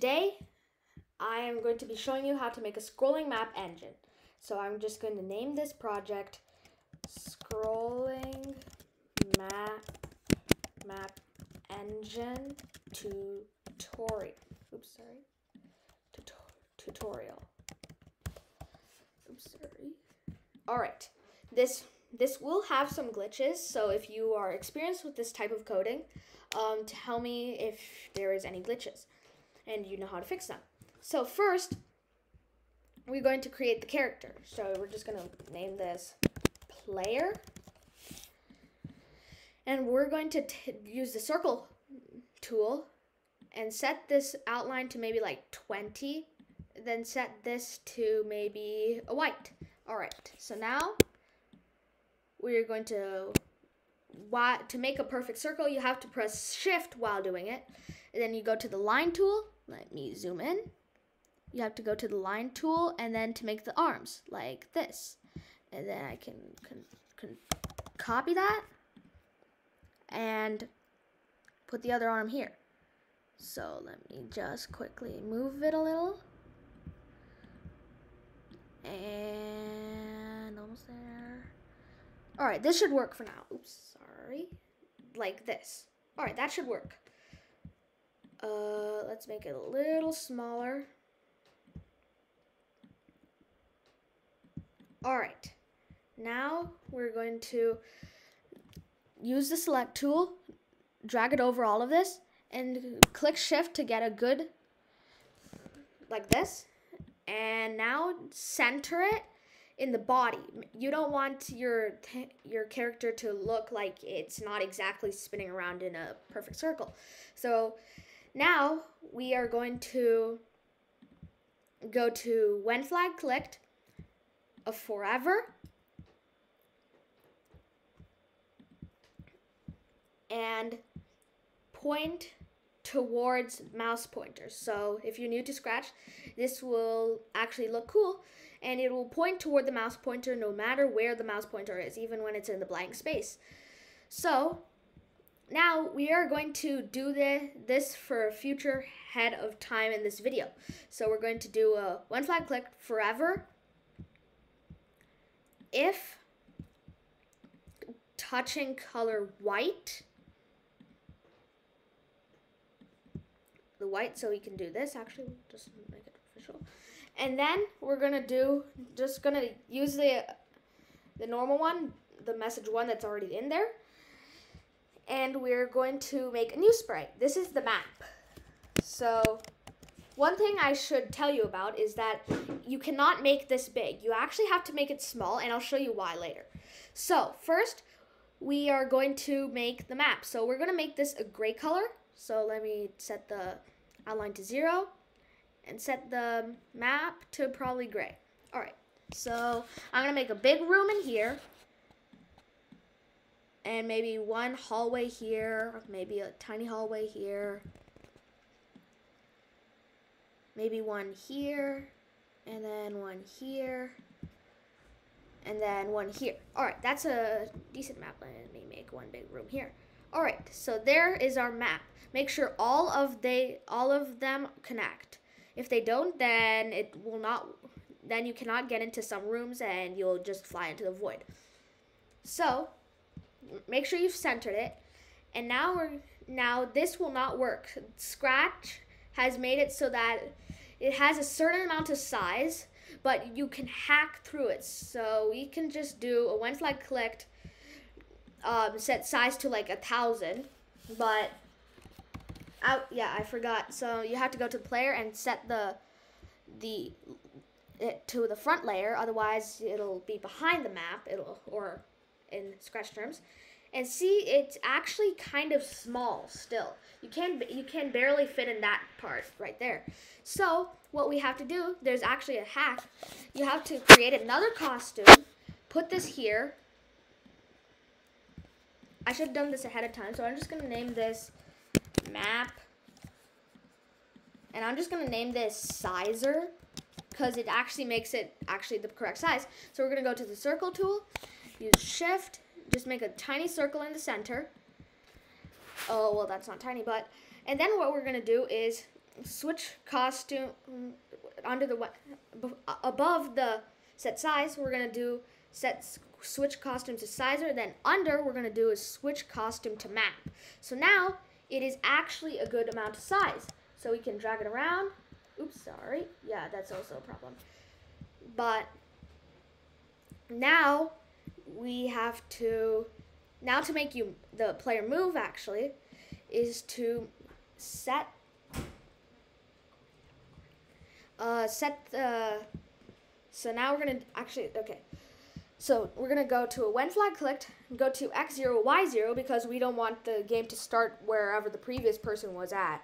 today I am going to be showing you how to make a scrolling map engine. So I'm just going to name this project scrolling map map engine tutorial. Oops, sorry. Tut tutorial. Oops, sorry. All right. This this will have some glitches, so if you are experienced with this type of coding, um, tell me if there is any glitches and you know how to fix them. So first, we're going to create the character. So we're just going to name this player. And we're going to use the circle tool and set this outline to maybe like 20. Then set this to maybe a white. All right, so now we're going to, to make a perfect circle, you have to press shift while doing it. And then you go to the line tool. Let me zoom in you have to go to the line tool and then to make the arms like this. And then I can, can, can copy that and put the other arm here. So let me just quickly move it a little. And almost there. All right, this should work for now. Oops, sorry. Like this. All right, that should work. Uh, let's make it a little smaller. All right, now we're going to use the select tool, drag it over all of this, and click shift to get a good, like this. And now center it in the body. You don't want your your character to look like it's not exactly spinning around in a perfect circle. So now we are going to go to when flag clicked of forever. And point towards mouse pointers. So if you're new to Scratch, this will actually look cool and it will point toward the mouse pointer no matter where the mouse pointer is, even when it's in the blank space. So now we are going to do the, this for a future head of time in this video. So we're going to do a one flag click forever if touching color white, the white, so we can do this actually, just make it official. And then we're gonna do, just gonna use the, the normal one, the message one that's already in there. And we're going to make a new sprite. This is the map. So one thing I should tell you about is that you cannot make this big. You actually have to make it small, and I'll show you why later. So first, we are going to make the map. So we're going to make this a gray color. So let me set the outline to zero and set the map to probably gray. All right, so I'm going to make a big room in here and maybe one hallway here, maybe a tiny hallway here, maybe one here, and then one here, and then one here. All right, that's a decent map. Let me make one big room here. All right, so there is our map. Make sure all of they all of them connect. If they don't, then it will not. Then you cannot get into some rooms, and you'll just fly into the void. So, make sure you've centered it. And now we're now this will not work. Scratch has made it so that it has a certain amount of size, but you can hack through it. So we can just do a when flag clicked, um, set size to like a thousand, but out yeah I forgot. So you have to go to the player and set the the it to the front layer. Otherwise, it'll be behind the map. It'll or in Scratch terms and see it's actually kind of small still. You can you can barely fit in that part right there. So what we have to do, there's actually a hack. You have to create another costume, put this here. I should have done this ahead of time, so I'm just gonna name this map. And I'm just gonna name this sizer because it actually makes it actually the correct size. So we're gonna go to the circle tool, use shift, just make a tiny circle in the center. Oh, well, that's not tiny, but... And then what we're going to do is switch costume mm, under the above the set size. We're gonna do set switch costume to sizer. Then under we're gonna do is switch costume to map. So now it is actually a good amount of size. So we can drag it around. Oops, sorry. Yeah, that's also a problem. But now we have to now to make you the player move actually is to set uh, set the so now we're gonna actually okay. So we're gonna go to a when flag clicked go to x0 y0 because we don't want the game to start wherever the previous person was at.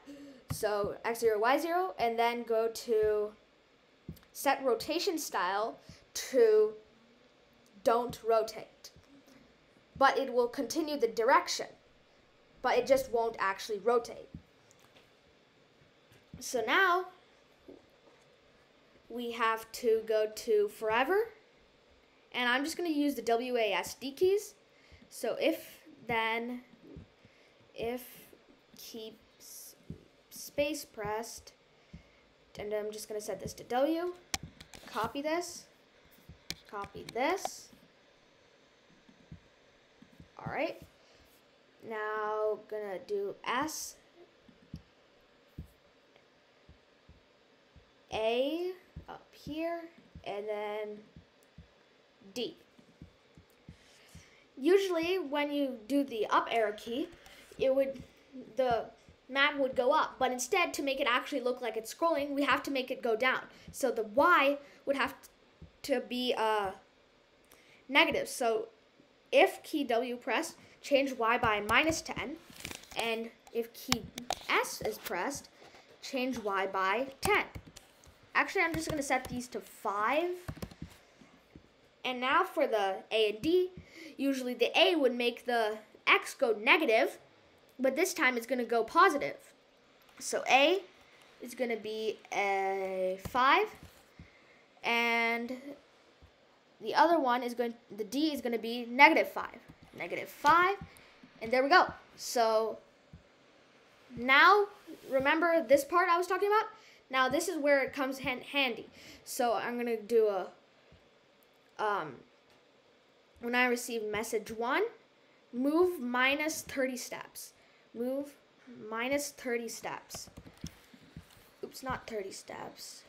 So x0 y0 and then go to set rotation style to don't rotate but it will continue the direction but it just won't actually rotate so now we have to go to forever. And I'm just going to use the WASD keys. So if then, if keeps space pressed, and I'm just going to set this to W, copy this, copy this. All right. Now gonna do S A up here, and then D. Usually when you do the up arrow key, it would, the map would go up, but instead to make it actually look like it's scrolling, we have to make it go down. So the Y would have to be uh, negative. So if key W pressed, change Y by minus 10, and if key S is pressed, change Y by 10. Actually, I'm just going to set these to 5. And now for the A and D, usually the A would make the X go negative, but this time it's going to go positive. So A is going to be a 5, and the other one is going, the D is going to be negative 5. Negative 5, and there we go. So now, remember this part I was talking about? Now this is where it comes hand handy. So I'm going to do a, um, when I receive message 1, move minus 30 steps. Move minus 30 steps. Oops, not 30 steps.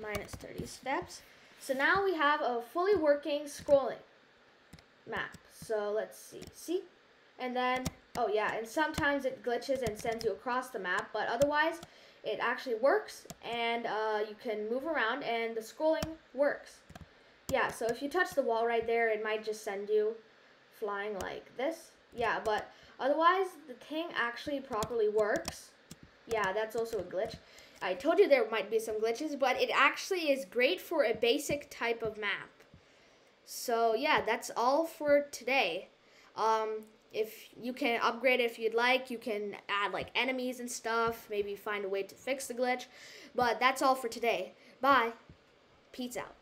Minus 30 steps. So now we have a fully working scrolling map. So let's see. See? And then, oh yeah, and sometimes it glitches and sends you across the map, but otherwise it actually works and uh, you can move around and the scrolling works. Yeah, so if you touch the wall right there, it might just send you flying like this. Yeah, but otherwise, the thing actually properly works. Yeah, that's also a glitch. I told you there might be some glitches, but it actually is great for a basic type of map. So yeah, that's all for today. Um, if you can upgrade it if you'd like you can add like enemies and stuff maybe find a way to fix the glitch but that's all for today bye peace out